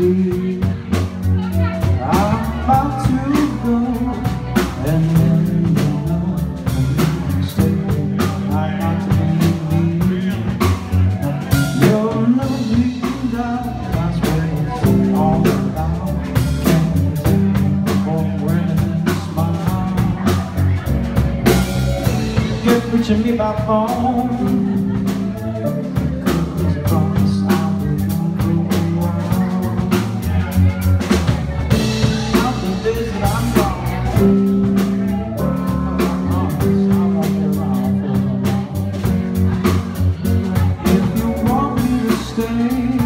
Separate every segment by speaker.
Speaker 1: I'm about to go And then you'll understand. I'm not leaving. You're that's it's all about Can't for a smile reaching me by phone stay.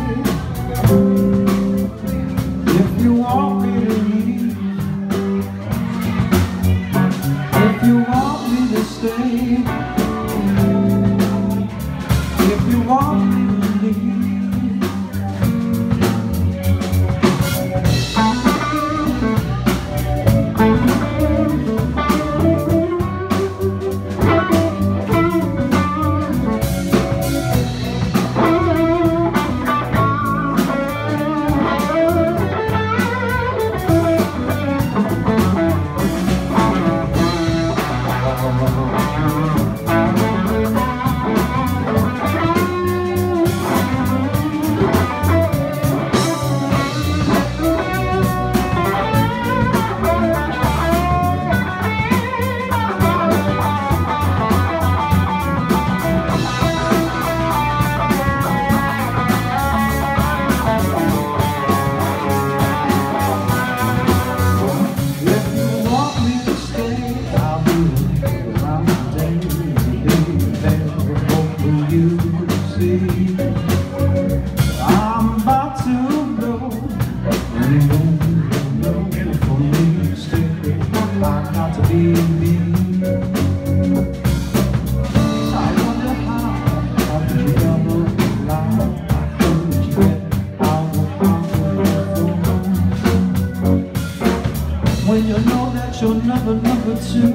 Speaker 1: you're never number two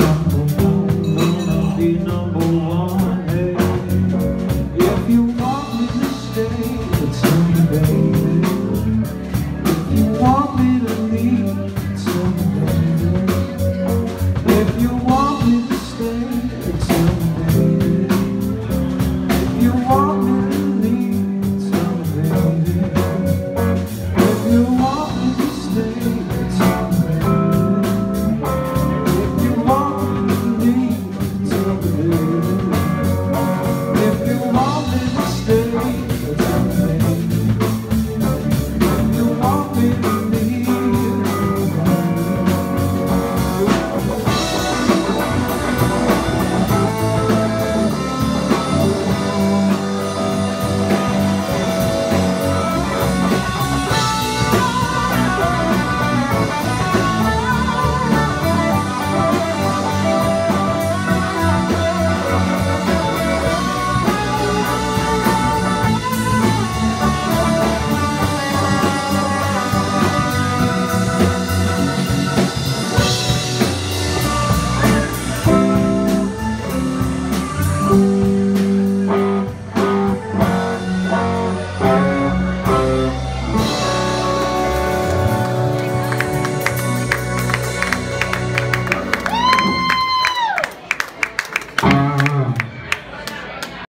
Speaker 1: Number one, wanna be number one.